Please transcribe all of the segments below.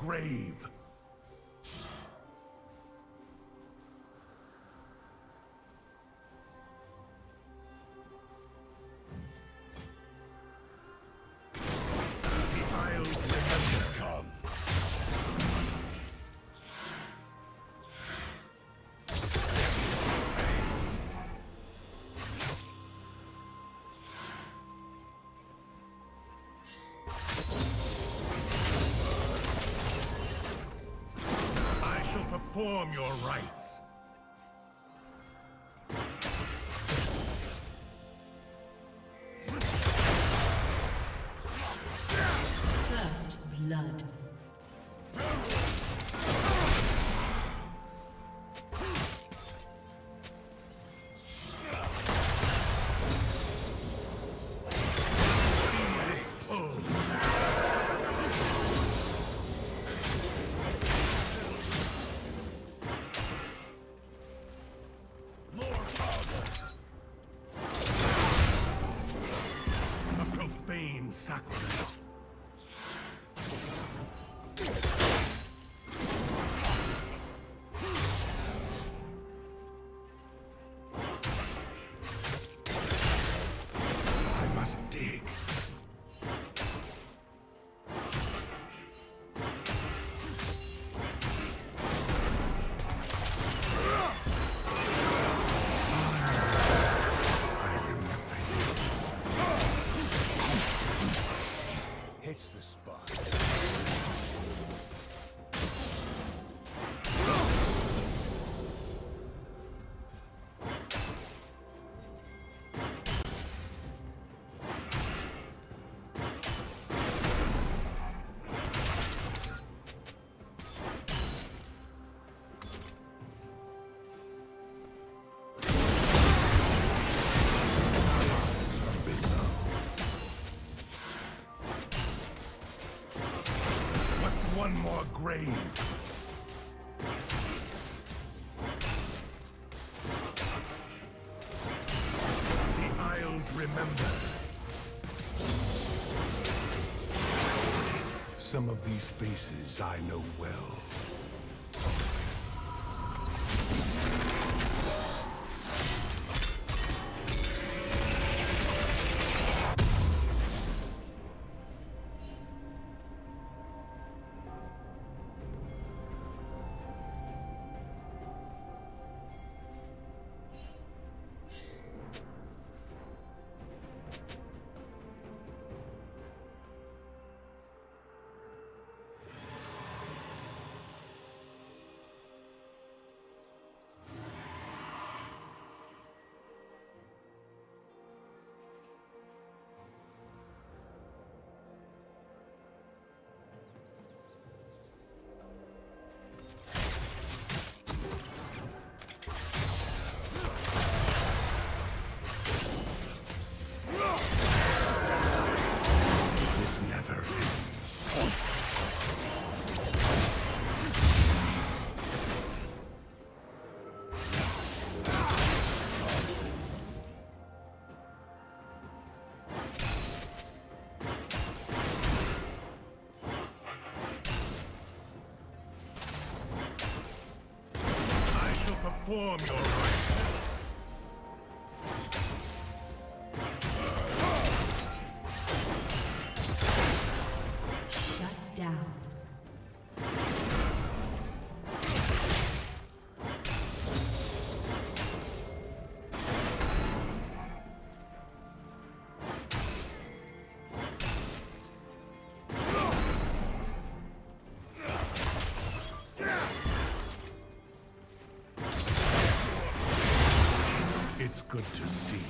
grave? Perform your rites. One more grave? The Isles remember. Some of these faces I know well. Perform your good to see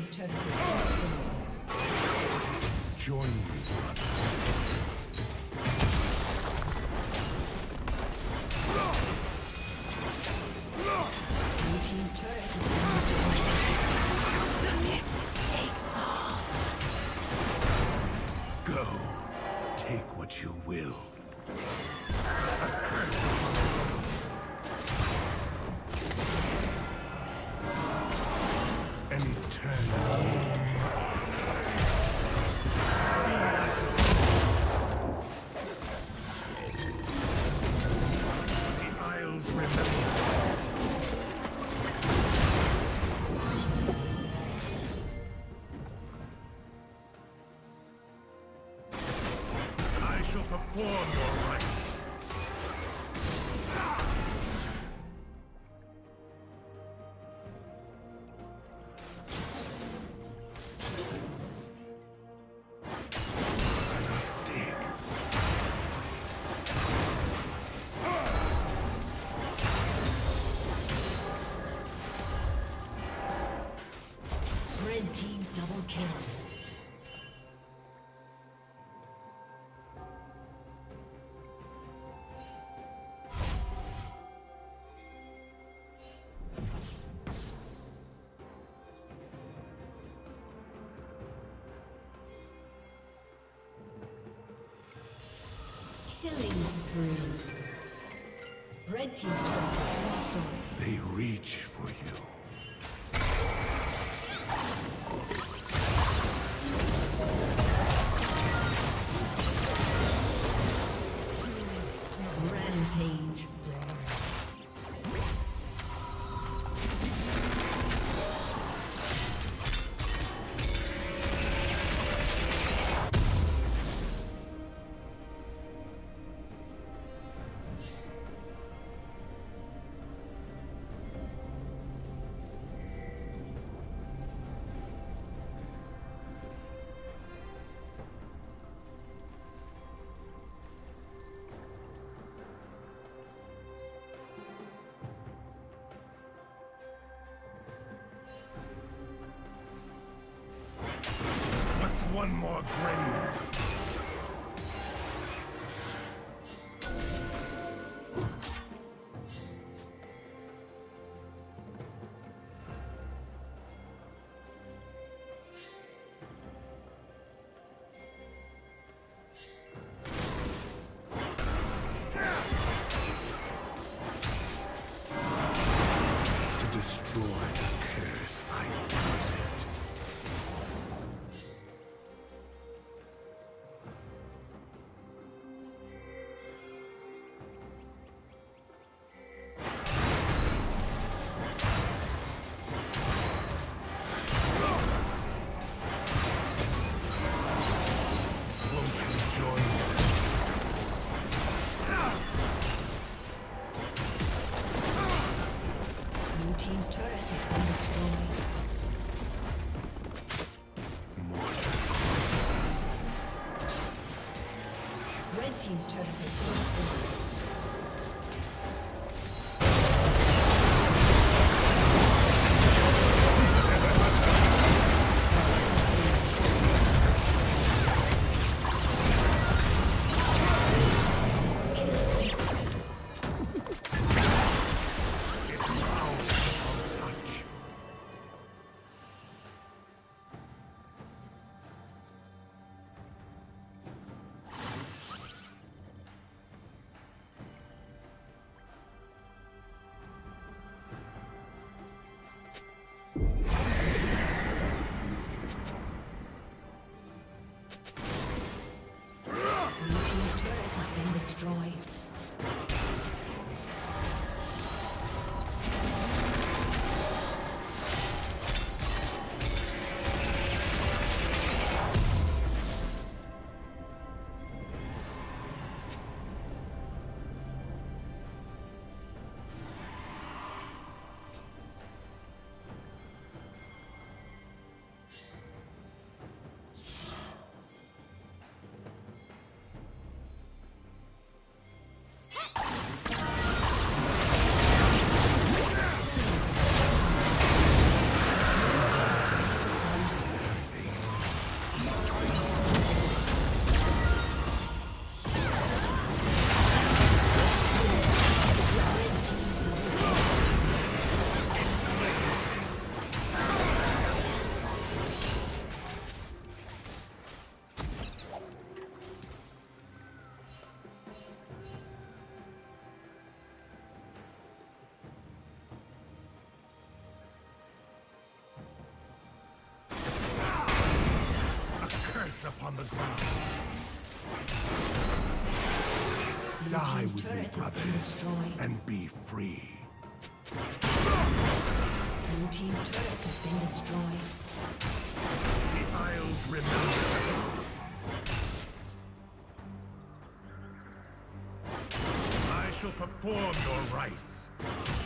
team's turret has. Join me. Three. Red team's turret has been destroyed. They reach for you. one more grave. On the ground. Blue Die with me, turret has been brothers, and be free. Blue team's turret has been destroyed. The Isles remember. I shall perform your rites.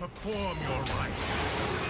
Perform your rites.